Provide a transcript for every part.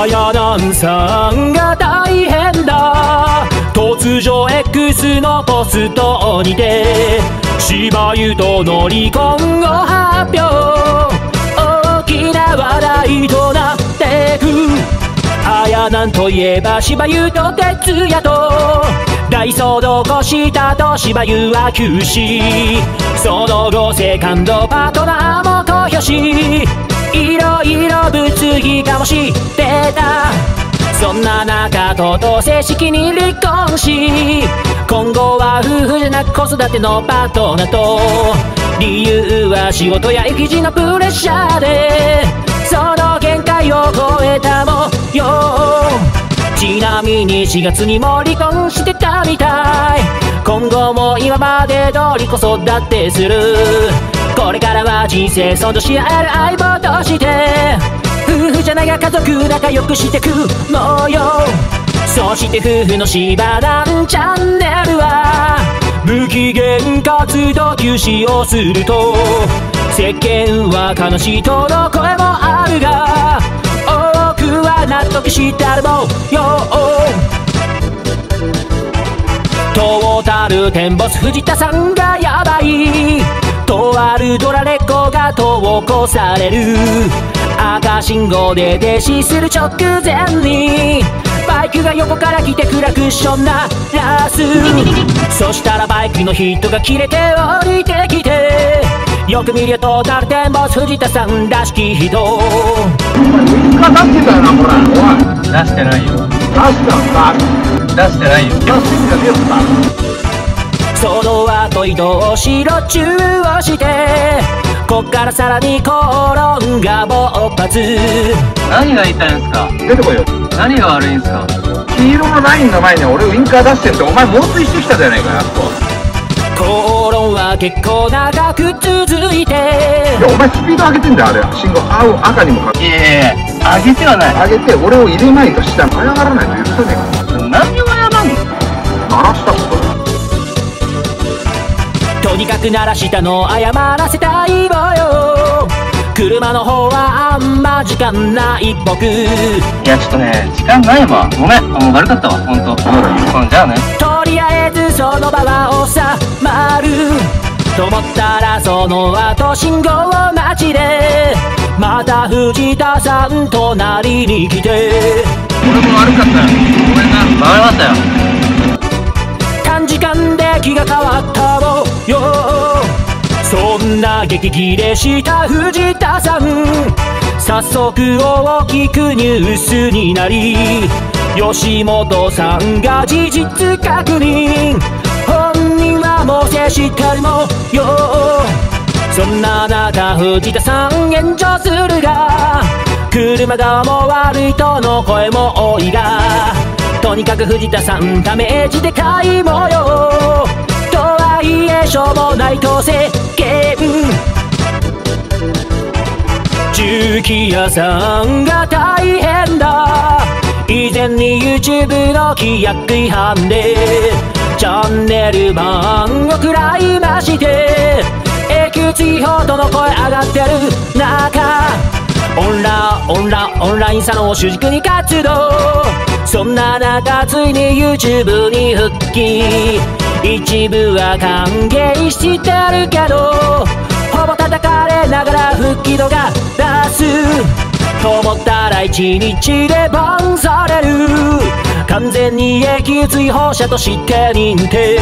あやなんさんが大変だ突如 X のポストにて芝生との離婚を発表大きな話題となってくあやなんといえば芝生と哲也と大騒動起こしたと芝生は休止その後セカンドパートナーも投票しいろいろ物議かもしてたそんな中とうとう正式に離婚し今後は夫婦じゃなく子育てのパートナーと理由は仕事や育児のプレッシャーでその限界を超えた模様ちなみに4月にも離婚してたみたい今後も今まで通り子育てする。これからは人生尊重し合える相棒として。夫婦じゃないが家族仲良くしてくのよ。そして夫婦の芝なんチャンネルは無期限活動休止をすると世間は悲しいとの声もあるが多くは納得したるもよ。トータルテンボス藤田さんがやばい。ドラレコが投稿される。赤信号で停止する直前にバイクが横から来てクラクション鳴らす。そしたらバイクの人が切れて降りてきて。よく見りゃトータルテンボス藤田さんらしき人。ウインカー出してたよなこれおい出してないよ。出したんか出してないよ。出してんじゃねえのかその後移動しろ中をしてこっからさらに口論が勃発。何が言いたいんですか？出てこいよ。何が悪いんですか？黄色のラインの前に俺ウインカー出してんってお前猛追してきたじゃないかやっと口論は結構長く続いて。いやお前スピード上げてんだよあれ信号青赤にもかいやいや上げてはない。上げて俺を入れまいとしたら謝らないと許さね。えく鳴らしたのを謝らせたいわよ車の方はあんま時間ないっぽくいやちょっとね時間ないわごめん。もう悪かったわほんと。うんじゃあねとりあえずその場は収まる。と思ったらその後信号待ちでまた藤田さん隣に来て俺も悪かったよごめんなわかりましたよ短時間で気が変わった激切れした藤田さん早速大きくニュースになり吉本さんが事実確認。本人はもう接してるもよそんな中藤田さん炎上するが車側も悪いとの声も多いがとにかく藤田さんダメージでかいもよとはいえしょうもないと世間重機屋さんが大変だ以前に YouTube の規約違反でチャンネル版を食らいまして永久追放との声上がってる中オンラオンラオンラインサロンを主軸に活動。そんな中ついに YouTube に復帰。一部は歓迎してるけどほぼ叩かれながら復帰度が出す。と思ったら一日でバンされる。完全に永久追放者として認定。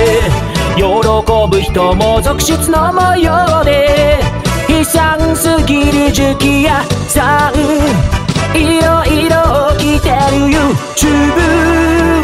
喜ぶ人も続出の模様で。悲惨すぎる重機屋さん。いろいろ起きてる YouTube